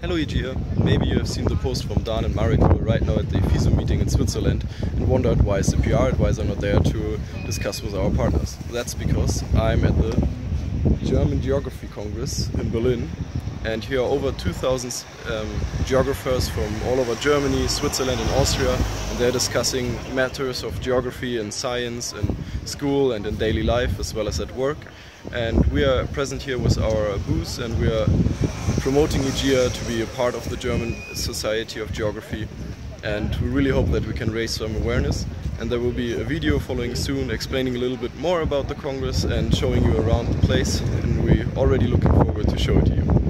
Hello Egea. Maybe you have seen the post from Dan and Marek who are right now at the FISO meeting in Switzerland and wondered why is the PR advisor not there to discuss with our partners. That's because I'm at the German Geography Congress in Berlin and here are over 2000 um, geographers from all over Germany, Switzerland and Austria and they're discussing matters of geography and science in school and in daily life as well as at work. And we are present here with our booth and we are promoting Egea to be a part of the German Society of Geography. And we really hope that we can raise some awareness. And there will be a video following soon explaining a little bit more about the Congress and showing you around the place. And we're already looking forward to show it to you.